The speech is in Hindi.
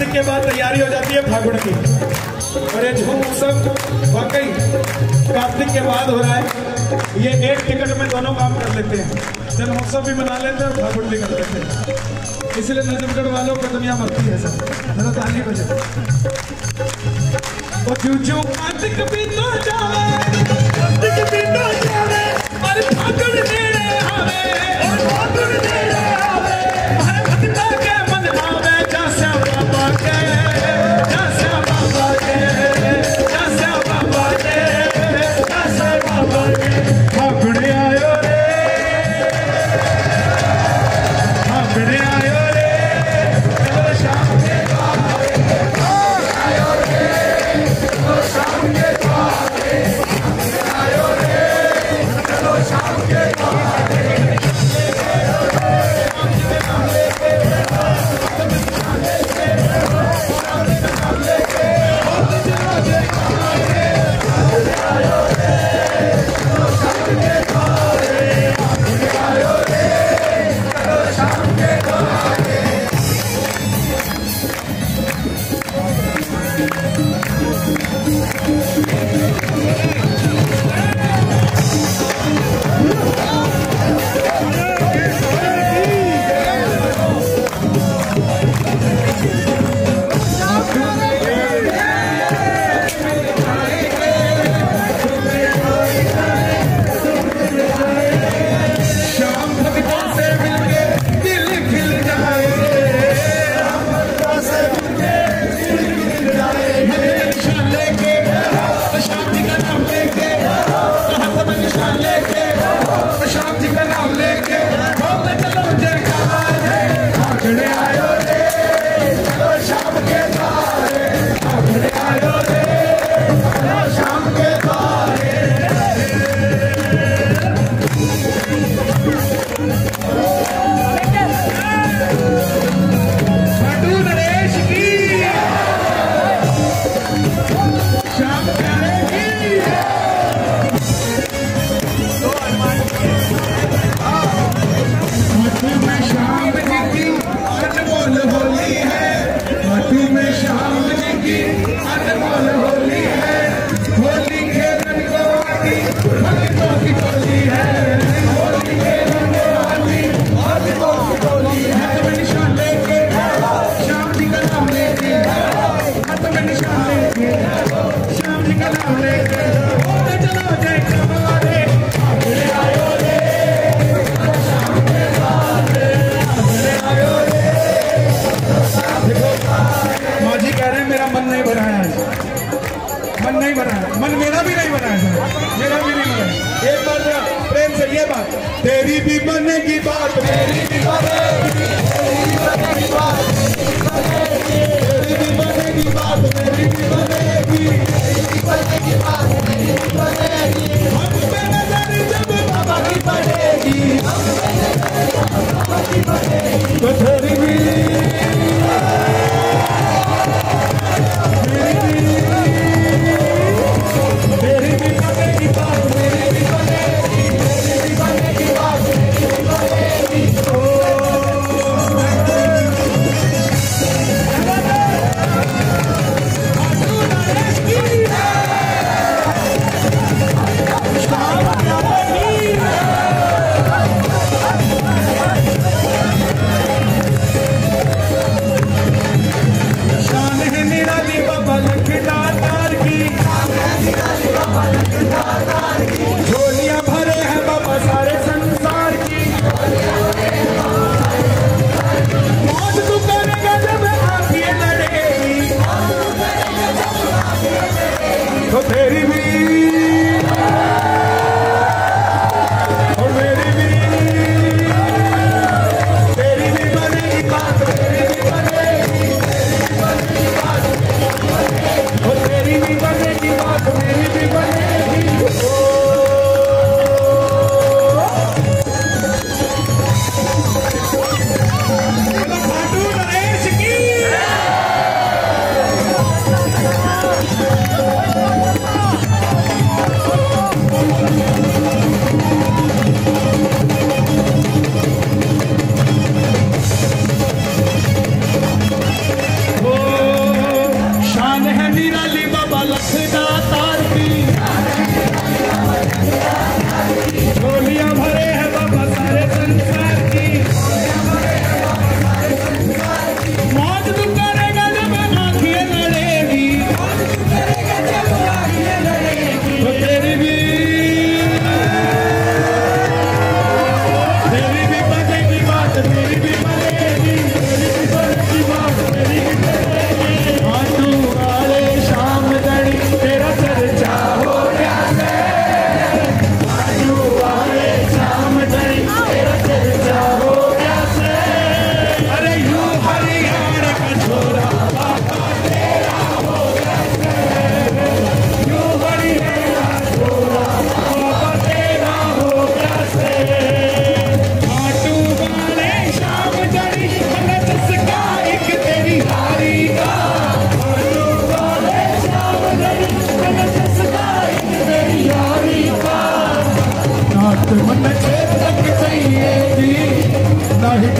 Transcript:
कार्तिक के बाद तैयारी हो जाती है फागुन की। और ये झूम उत्सव वाकई कार्तिक के बाद हो रहा है। ये एक टिकट में दोनों काम कर लेते हैं। जन्मोत्सव भी मना लेते हैं और फागुन भी कर लेते हैं। इसलिए नजमगढ़ वालों को दुनिया मरती है सर जरा ताली बजे और जो जो कार्तिक भी तो जावे कार्तिक भी तो जावे अरे फागुन तेरी भी बनेगी बात। तेरी भी बनेगी तेरी भी बनेगी बात। मेरी भी बनेगी नहीं